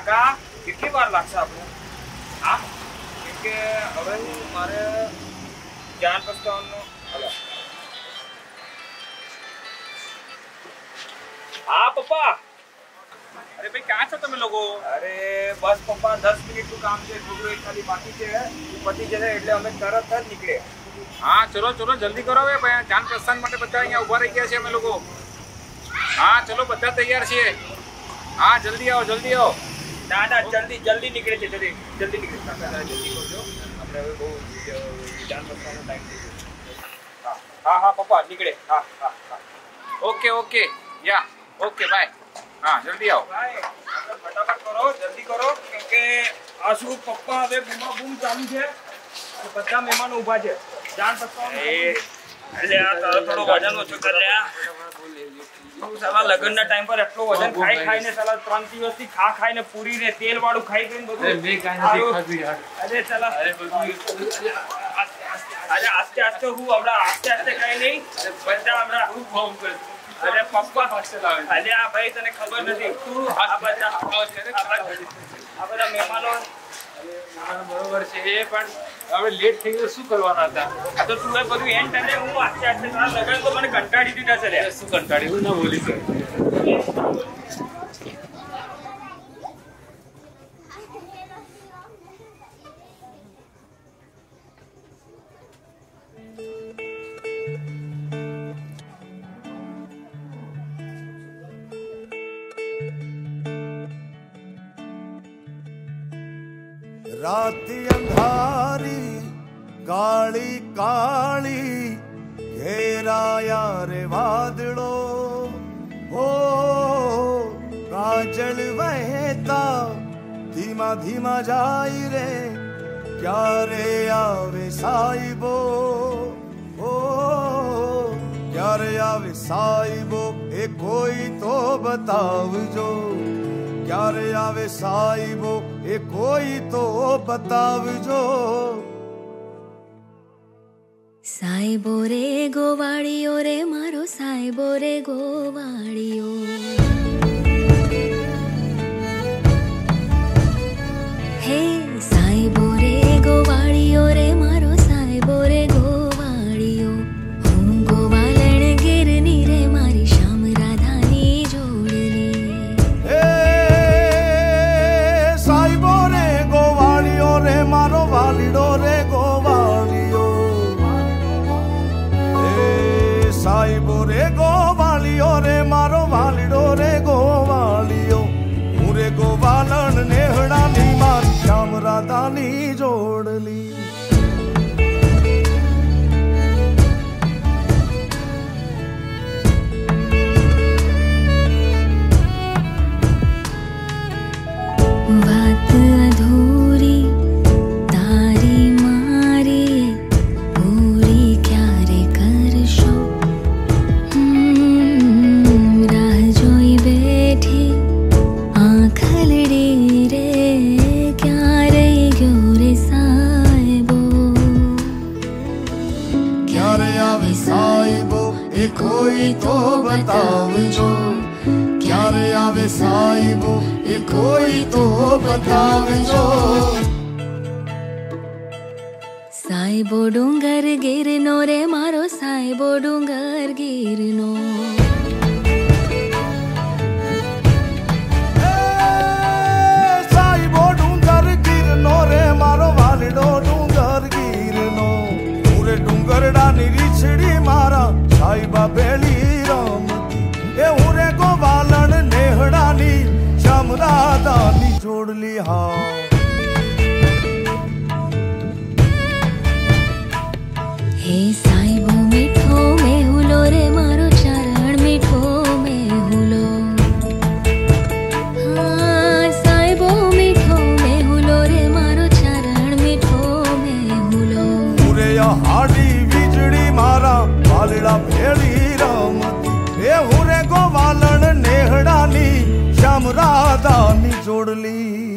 કાકા કેટલી વાર લાગશે આપણું હા કેમ કે હવે હું મારે જાન પસ્તાવાનું હલો હા પપ્પા અરે ભાઈ ક્યાં છો તમે લોકો અરે બસ પપ્પા દસ મિનિટનું કામ છે થોડું એક ખાલી બાકી છે એ પતી જશે એટલે અમે તરત જ નીકળે હા ચલો ચલો જલ્દી કરો હવે ભાઈ જાન પ્રસ્થાન માટે બધા અહીંયા ઊભા રહી ગયા છે અમે લોકો હા ચલો બધા તૈયાર છીએ હા જલ્દી આવો જલ્દી આવો ના ના જલ્દી જલ્દી નીકળે છે જલ્દી જલ્દી નીકળે કાકા, જલ્દી કરજો. આપણે હવે બહુ અ, જાન ટાઈમ થઈ ગયો. હા હા પપ્પા નીકળે. હા હા હા. Okay okay. Yeah okay bye. હા જલ્દી આવો. ફટાફટ કરો જલ્દી કરો કેમ કે આ શું પપ્પા હવે બૂમા બૂમ ચાલુ છે અને બધા મહેમાનો ઊભા છે. જાણ પસ્તાવાનો એ એટલે આ તારો થોડો વજન ઓછો કર લે સાલા ટાઈમ પર એટલો વજન ખાઈ ખાઈને સાલા ત્રણ દિવસથી ખા ખાઈને પૂરી ને તેલ વાળું ખાઈ ખાઈને બધું સારું. અરે સાલા. અરે આસ્તે આસ્તે હું હમણાં આસ્તે આસ્તે કઈ નહીં. બધા હમણાં અરે પપ્પા. અરે આ ભાઈ તને ખબર નથી. તું આ બધા આ બધા મહેમાનો બરોબર છે એ, પણ હવે લેટ થઈ ગયું, શું કરવાના હતા? તો તું એ બધું એન્ડ ટાઈમે હું તારા લગ્ન તો મને કંટાળી દીધા છે શું કંટાળી? ના બોલી શકું. रात अंधारी काली काली, घेरा यार वादड़ो हो काजल वहता, धीमा धीमा जाई रे क्या रे आवे साईबो हो क्या रे आवे साईबो ए कोई तो बताव जो क्या रे आवे साईबो એ કોઈ તો બતાવજો સાહેબો રે ગોવાળીઓ રે મારો સાહેબો રે ગોવાળીઓ कोई तो बतावजो क्यारे आवे साहिबो ये कोई तो बतावजो साहिबो डूंगर गिर नो रे मारो, साहिबो डूंगर गिर नो जोड़ हा। हे में हुलो रे मारो चरण मिठो में हुलो। हाँ में हुलो रे मारो चरण में हुलो। पूरे हाडी बिजड़ी मारा बालड़ा भेड़ी रमती रे हुरे राधा जोड़ ली